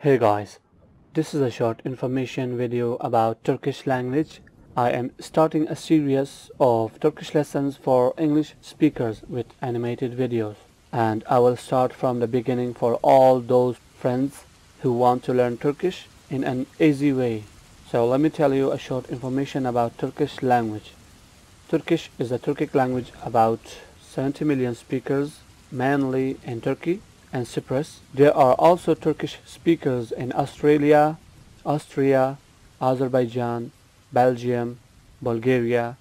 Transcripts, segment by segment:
Hey guys, this is a short information video about Turkish language. I am starting a series of Turkish lessons for English speakers with animated videos. And I will start from the beginning for all those friends who want to learn Turkish in an easy way. So let me tell you a short information about Turkish language. Turkish is a Turkic language about 70 million speakers, mainly in Turkey and Cyprus. There are also Turkish speakers in Australia, Austria, Azerbaijan, Belgium, Bulgaria,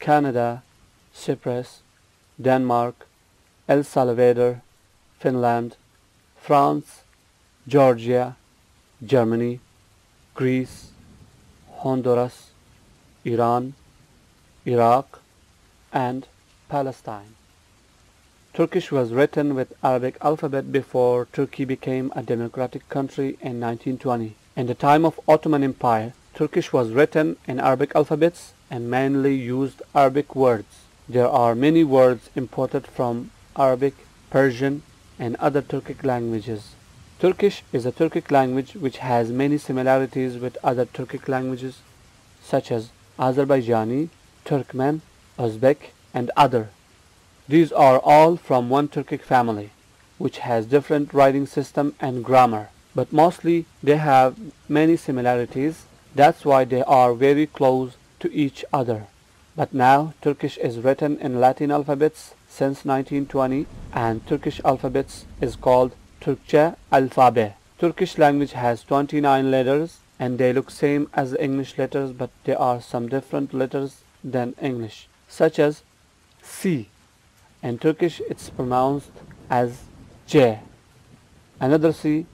Canada, Cyprus, Denmark, El Salvador, Finland, France, Georgia, Germany, Greece, Honduras, Iran, Iraq, and Palestine. Turkish was written with Arabic alphabet before Turkey became a democratic country in 1920. In the time of Ottoman Empire, Turkish was written in Arabic alphabets and mainly used Arabic words. There are many words imported from Arabic, Persian, and other Turkic languages. Turkish is a Turkic language which has many similarities with other Turkic languages such as Azerbaijani, Turkmen, Uzbek, and other. These are all from one Turkic family, which has different writing system and grammar, but mostly they have many similarities. That's why they are very close to each other. But now Turkish is written in Latin alphabets since 1920 and Turkish alphabets is called Turkçe alphabet. Turkish language has 29 letters and they look same as English letters but there are some different letters than English such as C in Turkish it's pronounced as J. Another C.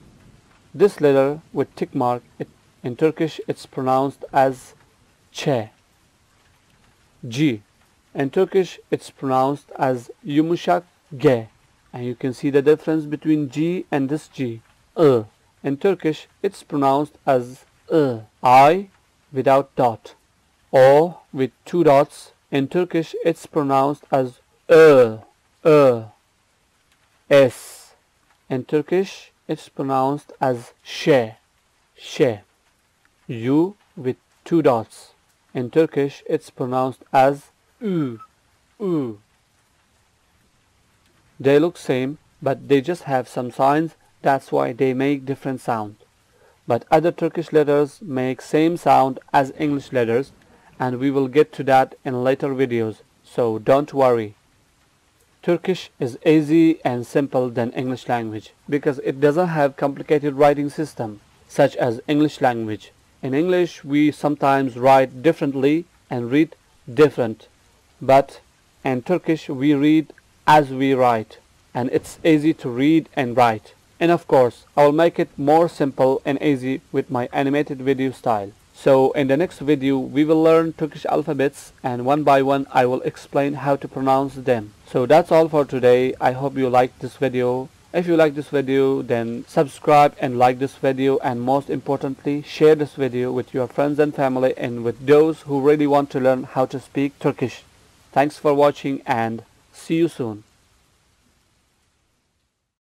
This letter with tick mark it, in Turkish it's pronounced as Ç. G. In Turkish it's pronounced as yumuşak G. And you can see the difference between G and this G. I. In Turkish it's pronounced as I. I without dot. O with two dots. In Turkish it's pronounced as Ö, Ö, S. In Turkish, it's pronounced as she. U with two dots. In Turkish, it's pronounced as U, U. They look same, but they just have some signs. That's why they make different sound. But other Turkish letters make same sound as English letters, and we will get to that in later videos. So don't worry. Turkish is easy and simple than English language because it doesn't have complicated writing system such as English language. In English we sometimes write differently and read different but in Turkish we read as we write and it's easy to read and write. And of course I will make it more simple and easy with my animated video style. So in the next video we will learn Turkish alphabets and one by one I will explain how to pronounce them. So that's all for today. I hope you liked this video. If you like this video then subscribe and like this video and most importantly share this video with your friends and family and with those who really want to learn how to speak Turkish. Thanks for watching and see you soon.